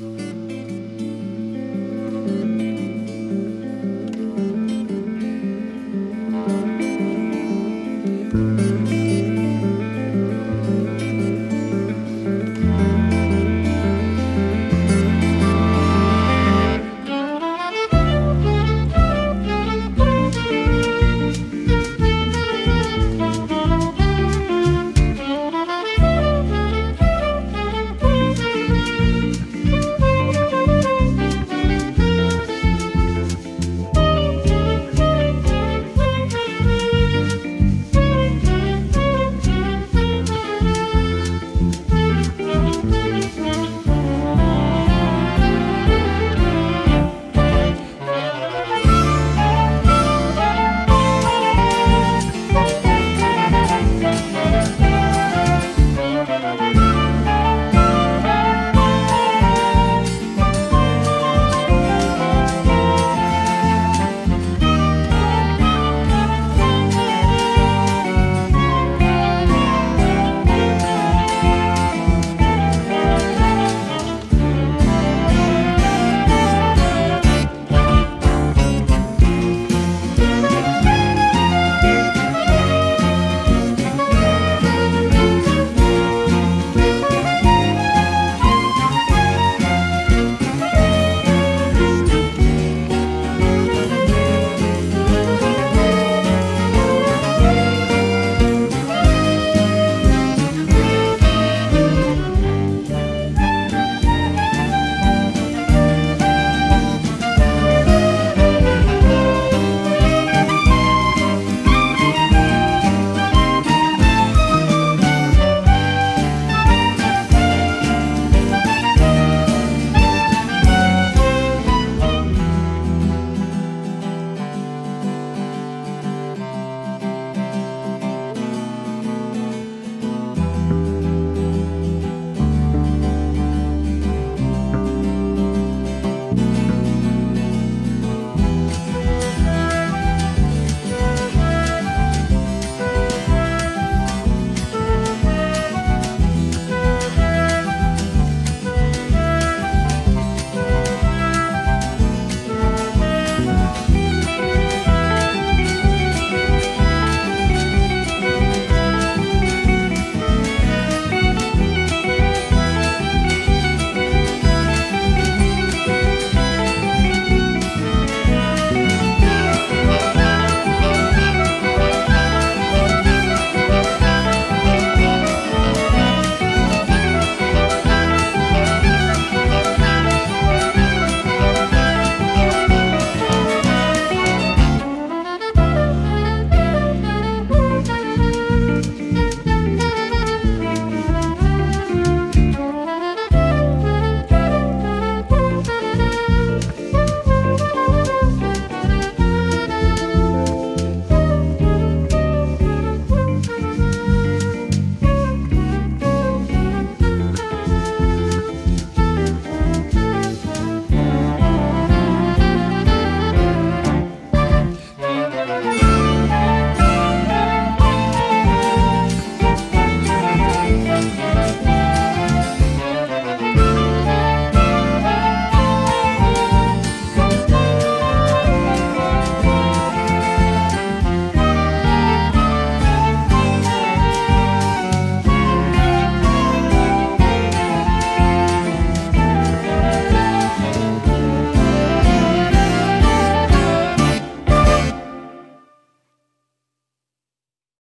Música